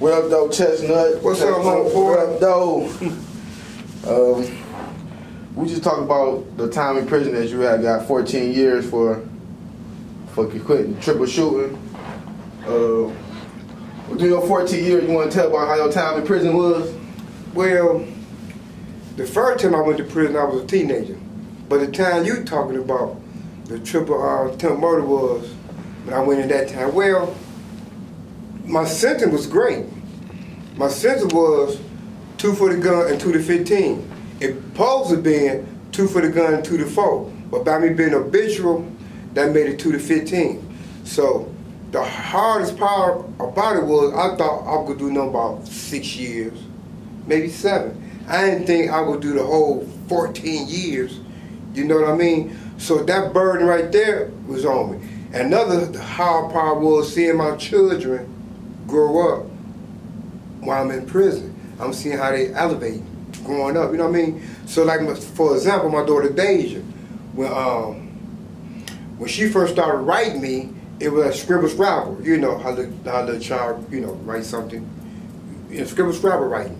What up, though, Chestnut? What's up, homeboy? What up, though? um, we just talked about the time in prison that you had got 14 years for for quitting triple shooting. Uh, within your 14 years, you want to tell about how your time in prison was? Well, the first time I went to prison, I was a teenager. But the time you talking about, the triple R attempt murder was when I went in that time. Well, my sentence was great. My sentence was two for the gun and two to 15. It supposed to be two for the gun and two to four. But by me being habitual, that made it two to 15. So the hardest part about it was I thought I could do no about six years, maybe seven. I didn't think I would do the whole 14 years. You know what I mean? So that burden right there was on me. Another hard part was seeing my children grow up while I'm in prison. I'm seeing how they elevate growing up. You know what I mean? So like for example, my daughter Deja, when um when she first started writing me, it was a scribble scrabble. You know how the how the child you know write something, you know, scribble scrabble writing.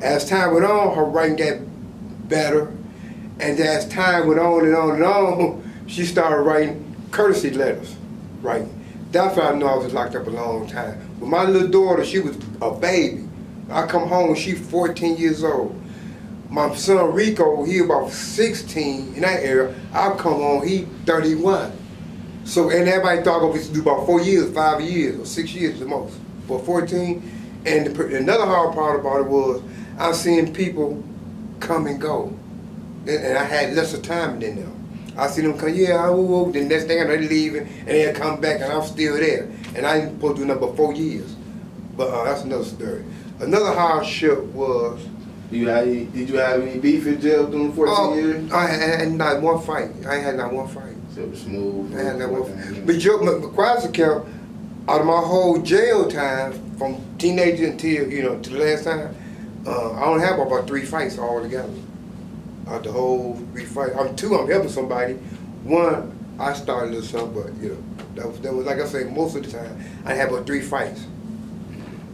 As time went on, her writing got better, and as time went on and on and on, she started writing courtesy letters, right? That's why I know I was locked up a long time. But my little daughter, she was a baby. I come home, she 14 years old. My son Rico, he about 16 in that era. I come home, he 31. So, and everybody thought I was going to do about four years, five years, or six years the most. But 14, and the, another hard part about it was I'm seeing people come and go. And, and I had lesser time than them. I see them come, yeah, oh, oh, the next thing they're leaving, and they come back, and I'm still there. And I ain't supposed to do nothing but four years. But uh, that's another story. Another hardship was. You had, did you have any beef in jail during 14 oh, years? I had not one fight. I had not one fight. So it was smooth. I had not one fight. But Joe McQuarrie account, out of my whole jail time, from teenager until, you know, to the last time, uh, I only have about three fights all together out the whole refight. I'm two. I'm helping somebody. One, I started little something, but you know, that was that was like I say. Most of the time, I have about three fights.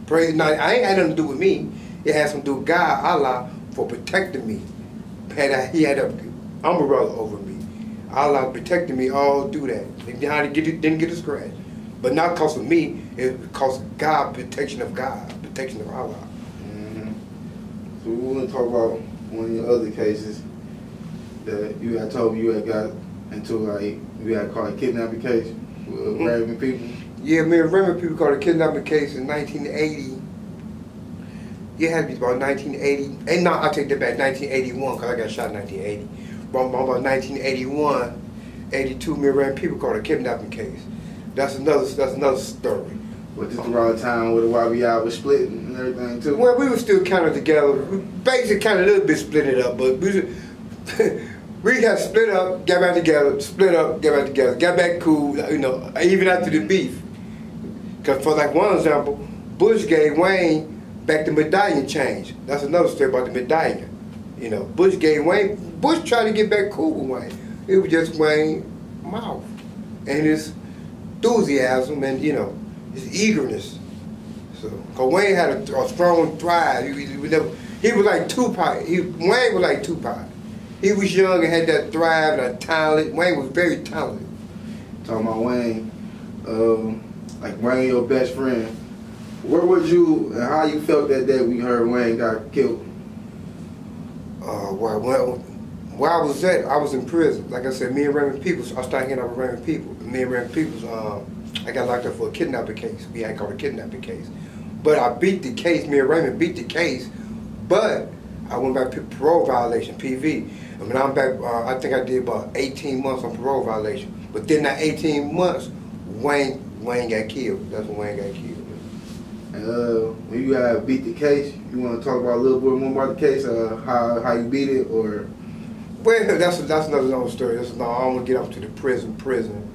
Praise. Now, I ain't had nothing to do with me. It has something to do with God, Allah, for protecting me. Had a, he had a umbrella over me. Allah protected me all through that. I didn't get, a scratch. But not because of me, it because of God, protection of God, protection of Allah. Mm -hmm. So we want to talk about one of your other cases that you had told me you had got into like you had called a kidnapping case with mm-hmm. Raymond Peoples. Yeah, me and Raymond Peoples called a kidnapping case in 1980. Yeah, it had to be about 1980. And no, I take that back, 1981, because I got shot in 1980. But about 1981, 82, me and people called a kidnapping case. That's another. That's another story. But this around the time where the YBI was split and everything too. Well, we were still kind of together. We basically kind of a little bit split it up, but we we got split up, got back together, split up, got back together, got back cool. You know, even after the beef. Because for like one example, Butch gave Wayne back the medallion change. That's another story about the medallion. You know, Butch gave Wayne. Butch tried to get back cool with Wayne. It was just Wayne mouth and his enthusiasm and you know his eagerness. So, cause Wayne had a, a strong drive. He, he, he was like Tupac. He, Wayne was like Tupac. He was young and had that drive and that talent. Wayne was very talented. Talking about Wayne, um, like Wayne, your best friend. Where was you and how you felt that day we heard Wayne got killed? Uh, well, well, where I was at, I was in prison. Like I said, me and Raymond Peoples, I started hanging out with Raymond Peoples. Me and Raymond Peoples, um, I got locked up for a kidnapping case. We had called a kidnapping case. But I beat the case, me and Raymond beat the case, but I went back to parole violation, PV. I mean, I'm back, uh, I think I did about 18 months on parole violation. But then that 18 months, Wayne Wayne got killed. That's when Wayne got killed. And uh, when you uh, beat the case, you want to talk about a little bit more about the case, uh, how how you beat it, or? Well, that's that's another long story. That's no, I don't want to get off to the prison, prison,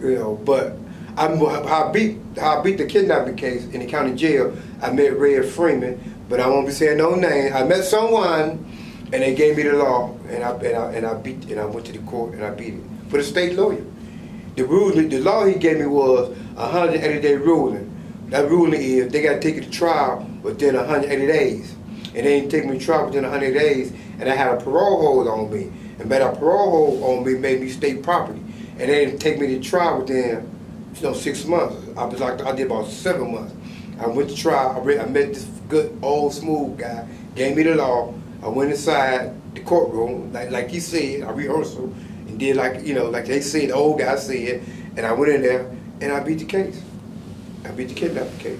you know. But I, I beat I beat the kidnapping case in the county jail. I met Red Freeman, but I won't be saying no name. I met someone, and they gave me the law, and I and I, and I beat and I went to the court and I beat it for the state lawyer. The ruling, the law he gave me was a 180 day ruling. that ruling is they got to take it to trial within 180 days. And they didn't take me to trial within 100 days, and I had a parole hold on me. And that parole hold on me made me state property. And they didn't take me to trial within, you know, six months. I was like, I did about seven months. I went to trial. I, read, I met this good old smooth guy. Gave me the law. I went inside the courtroom, like like he said, I rehearsal, and did like you know, like they said, the old guy said, and I went in there and I beat the case. I beat the kidnapping case.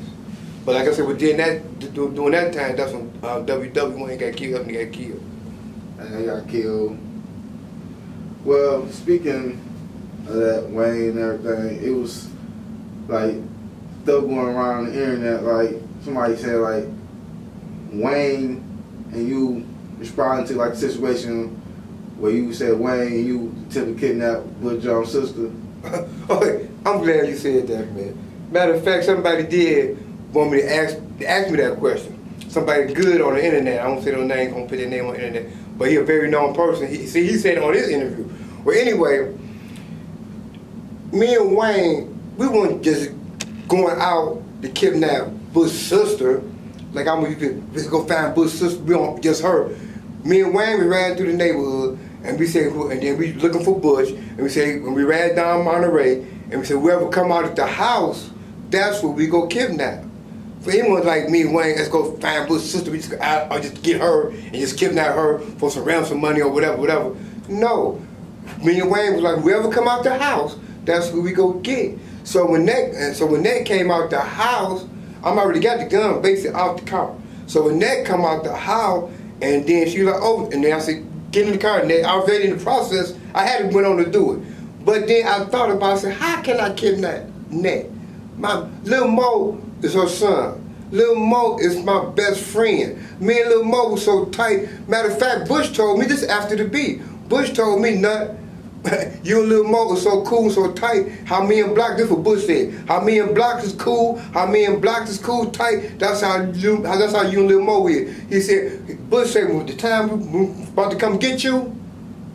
But like I said, within that during that time, that's when uh, WW Wayne got killed and got killed. And he got killed. Well, speaking of that Wayne and everything, it was like stuff going around the internet. Like somebody said, like Wayne and you responding to like a situation where you said Wayne and you attempted to kidnap Butch Jones' sister. oh, I'm glad you said that, man. Matter of fact, somebody did want me to ask ask me that question. Somebody good on the internet. I don't say no name. Don't put their name on the internet. But he a very known person. He, see, he said on his interview. Well, anyway, me and Wayne, we weren't just going out to kidnap Butch's sister. Like I'm gonna go find Butch's sister. We don't just her. Me and Wayne, we ran through the neighborhood and we said, and then we looking for Butch, and we say, when we ran down Monterey, and we said, whoever come out of the house, that's where we go kidnap. For anyone like me and Wayne, let's go find Butch's sister, we just, I, or just get her and just kidnap her for some ransom money or whatever, whatever. No. Me and Wayne was like, whoever come out the house, that's who we go get. So when that, and so when that came out the house, I'm already got the gun basically off the car. So when that come out the house, and then she was like, oh, and then I said, get in the car. And then I was ready in the process. I had to went on to do it. But then I thought about, I said, how can I kidnap Nat? My little Mo is her son. Little Mo is my best friend. Me and Little Mo was so tight. Matter of fact, Butch told me this after the beat. Butch told me, Nut, you and Lil Mo was so cool and so tight. How me and Block, this what Butch said. How me and Block is cool. How me and Block is cool, tight. That's how you. That's how you and Lil Mo is. He said. Butch said, when the time about to come get you,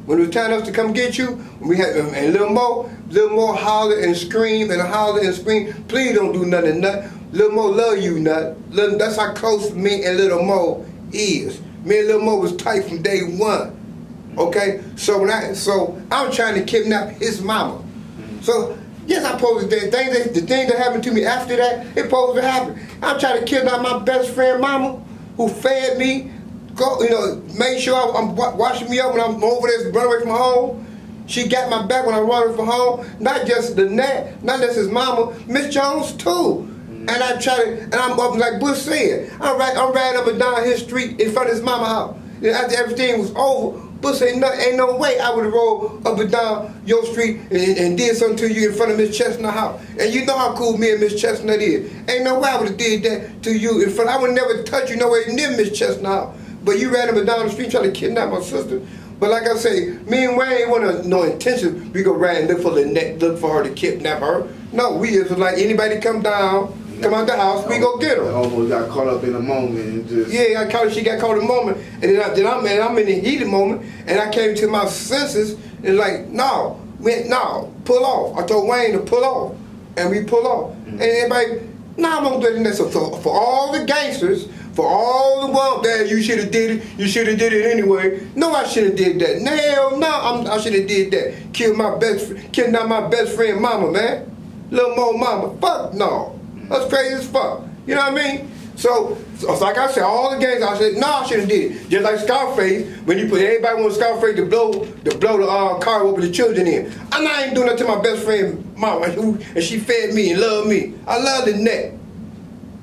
when it was time us to come get you, we had and Lil Mo, Lil Mo holler and scream and holler and scream. Please don't do nothing, nut. Lil Mo love you, nut. That's how close me and Lil Mo is. Me and Lil Mo was tight from day one. Okay, so when I so I'm trying to kidnap his mama. So yes, I posed the thing that the thing that happened to me after that, it supposed to happen. I'm trying to kidnap my best friend mama, who fed me, go you know, made sure I, am washing me up when I'm over there running away from home. She got my back when I'm running from home. Not just the net, not just his mama, Miss Jones too. And I try to, and I'm up like Butch said, I'm right, I'm riding up and down his street in front of his mama house. And after everything was over, Butch ain't no, ain't no way I would rolled up and down your street and, and, did something to you in front of Miss Chestnut house. And you know how cool me and Miss Chestnut is. Ain't no way I would have did that to you in front. I would never touch you nowhere near Miss Chestnut house. But you ran up and down the street trying to kidnap my sister. But like I say, me and Wayne ain't want no intention. We go right and look for the neck, look for her to kidnap her. No, we is like anybody come down come out the house, we go get her. I almost got caught up in a moment and just. Yeah, I caught. She got caught in a moment, and then, I, then I'm, I'm in the heated moment, and I came to my senses and like, no, went no, pull off. I told Wayne to pull off, and we pull off, mm-hmm. and everybody, nah, I'm gonna do this. So for, for all the gangsters. For all the world that you should have did it, you should have did it anyway. No, I should have did that. Hell no, I'm, i should have did that. Killed my best, kill not my best friend, mama, man. Little more mama. Fuck no. That's crazy as fuck. You know what I mean? So, so like I said, all the games I said, no, I should have did it. Just like Scarface, when you put everybody want Scarface to blow to blow the uh, car over the children in. I'm not even doing that to my best friend, mama, who and she fed me and loved me. I love the neck.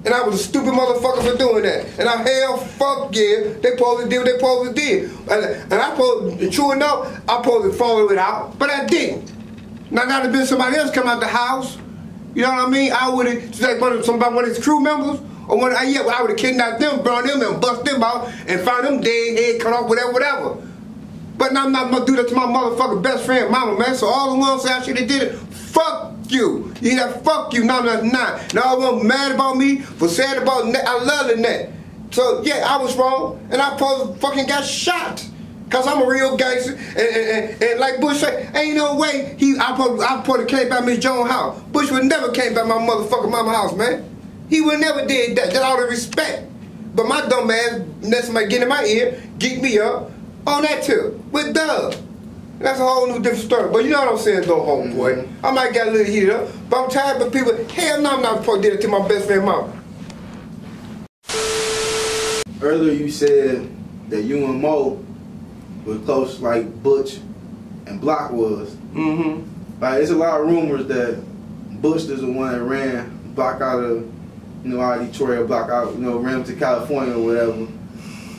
And I was a stupid motherfucker for doing that. And I hell fuck yeah, they supposed to do what they supposed to did. And, and I supposed, true enough, I supposed to follow it out, but I didn't. Now, there been somebody else come out the house you know what I mean? I would have, one of, somebody, one of his crew members, or one, yeah, I would have kidnapped them, burned them, and bust them out, and found them dead, head cut off, whatever, whatever. But I'm not gonna do that to my motherfucking best friend, mama, man. So all the ones I should have did it, fuck you. You know, fuck you, no, no, no. Now I was mad about me, for sad about net. I love the net. So yeah, I was wrong, and I fucking got shot. Cause I'm a real gangster, and, and, and, and like Butch said, ain't no way he I put I a came by Miss Jones house. Butch would never came by my motherfucking mama house, man. He would never did that. That's all the respect. But my dumb ass, let somebody get in my ear, geek me up on that tip with Doug. That's a whole new different story. But you know what I'm saying, though, homeboy. Mm-hmm. I might get a little heated up, but I'm tired of people. Hell no, I'm not supposed to do it to my best friend mama. Earlier you said that you and Mo were close like Butch and Block was. Mm-hmm. Like, there's a lot of rumors that Butch is the one that ran Block out of, you know, out of Detroit or Block out, you know, ran to California or whatever.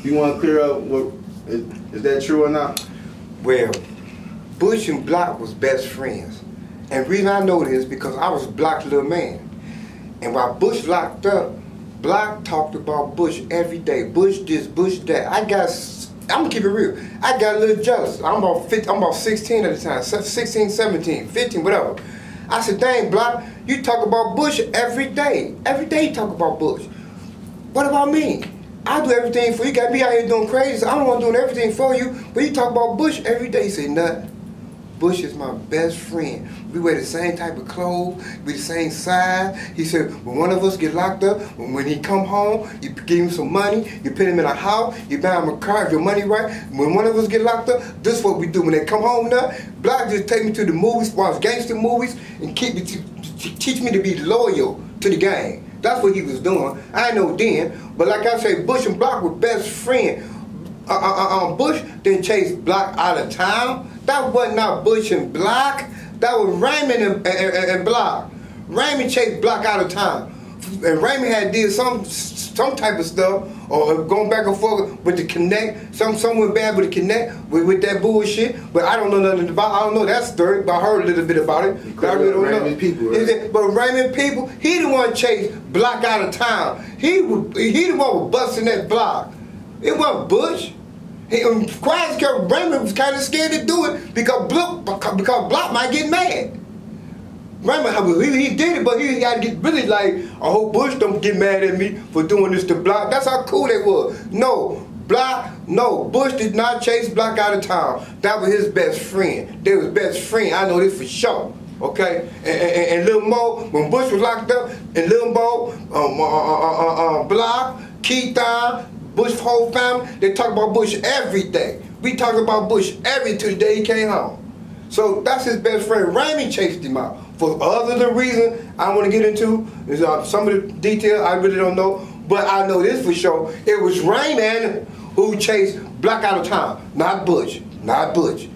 You want to clear up what is, is that true or not? Well, Butch and Block was best friends. And the reason I know this is because I was Block's little man. And while Butch locked up, Block talked about Butch every day. Butch this, Butch that. I got, I'm gonna keep it real. I got a little jealous. I'm about 15, I'm about 16 at the time, 16, 17, 15, whatever. I said, dang, Block, you talk about Butch every day. Every day you talk about Butch. What about me? I do everything for you. You got me out here doing crazy. I don't want to do everything for you. But you talk about Butch every day. Say, nut. Butch is my best friend. We wear the same type of clothes, we the same size. He said, when one of us get locked up, when he come home, you give him some money, you put him in a house, you buy him a car, if your money right. When one of us get locked up, this is what we do. When they come home now, Black just take me to the movies, watch gangster movies, and keep teach me to be loyal to the gang. That's what he was doing. I know then, but like I say, Butch and Block were best friends. Uh, uh, uh, uh Butch didn't chase Block out of town. That wasn't not Butch and Block. That was Raymond and, and, and Block. Raymond chased Block out of town. And Raymond had did some some type of stuff or going back and forth with the connect. Some some went bad with the connect with, with that bullshit. But I don't know nothing about. I don't know that story, but I heard a little bit about it. I really don't Raymond know. People, right? But Raymond people, he the one chased Block out of town. He he the one was busting that block. It wasn't Butch. He, um, Quiet Raymond was kind of scared to do it because Block, because Block might get mad. Raymond, he, he did it, but he, he had to get really like, I hope Butch don't get mad at me for doing this to Block. That's how cool they was. No, Block, no, Butch did not chase Block out of town. That was his best friend. They was best friend. I know this for sure. Okay, and, and, and Lil Mo, when Butch was locked up, and Lil Mo, um, uh, uh, uh, uh Block, Keithon, Butch whole family, they talk about Butch every day. We talk about Butch every till the day he came home. So that's his best friend. Raymond chased him out. For other than reason I want to get into, is uh, some of the details I really don't know, but I know this for sure. It was Raymond who chased Black out of town, not Butch, not Butch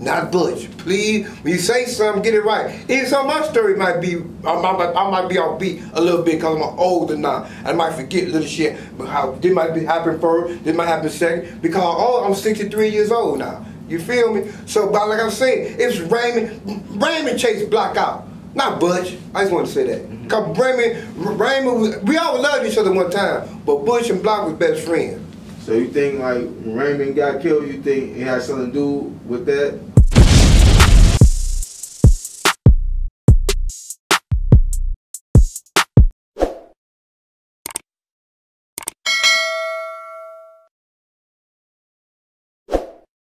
not Butch. Please, when you say something, get it right. Even of my story might be, I might, I might be off beat a little bit because I'm older now. I might forget little shit. But how this might be happen first, this might happen second. Because oh, I'm 63 years old now. You feel me? So, but like I'm saying, it's Raymond. Raymond Chase block out. Not Butch. I just want to say that. Mm-hmm. Because Raymond, Raymond, we all loved each other one time, but Butch and Block was best friends. So you think like Raymond got killed? You think it had something to do with that?